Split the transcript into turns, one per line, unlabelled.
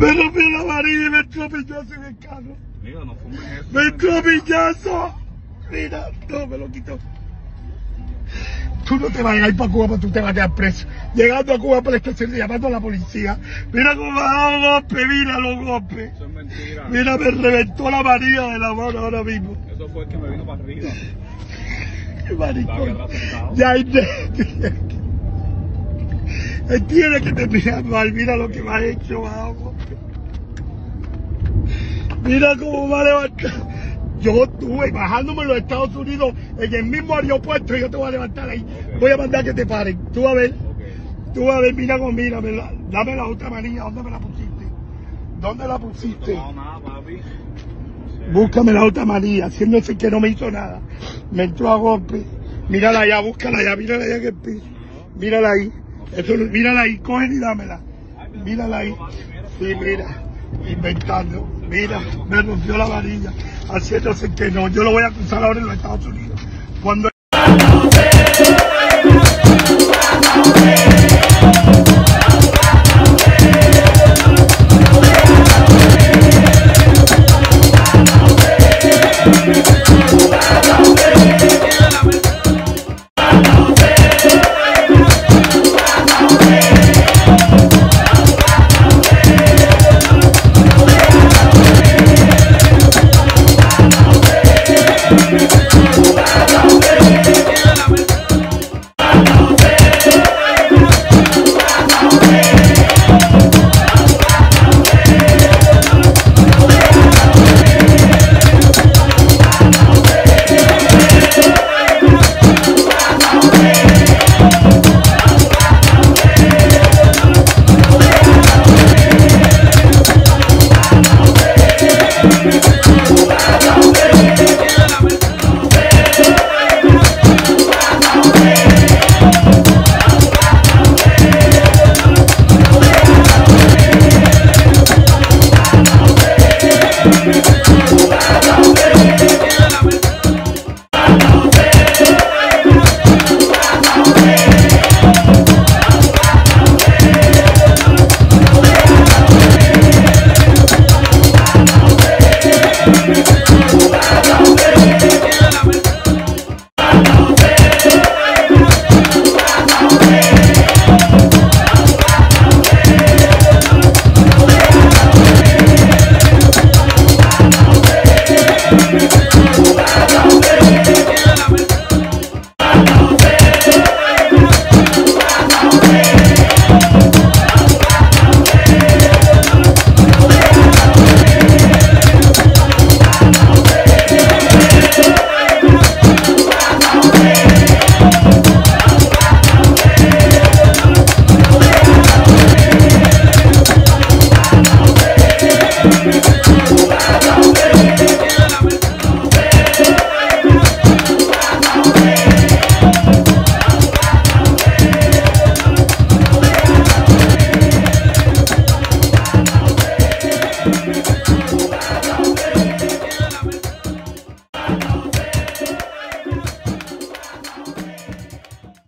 Me rompió la varilla y me entró piñazo en el carro.
Mira, no fumes eso.
Me entró piñazo. Mira, no, me lo quitó. Tú no te vas a ir para Cuba, pero tú te vas a quedar preso. Llegando a Cuba por la estación, llamando a la policía. Mira cómo me ha dado golpes, mira los golpes.
Eso es mentira.
Mira, me reventó la varilla de la mano ahora mismo.
Eso fue el que me vino para arriba.
Qué maricón. Ya hay tiene que terminar mal, mira lo que me ha hecho, bajo. Mira cómo me ha levantado. Yo estuve bajándome en los Estados Unidos en el mismo aeropuerto y yo te voy a levantar ahí. Voy a mandar que te paren. Tú a ver,
Ok.
tú a ver, mira mira, dame la otra manilla, ¿dónde me la pusiste? ¿Dónde la
No
pusiste?
tomado nada, papi. No.
Búscame la otra manilla, haciéndose que no me hizo nada. Me entró a golpe. Mírala allá, búscala allá, mírala allá en el piso. Mírala ahí. Eso, mírala ahí, coge y dámela. Mírala ahí. Sí, mira. Inventando. Mira, me rompió la varilla. Haciéndose que no. Yo lo voy a acusar ahora en los Estados Unidos. Cuando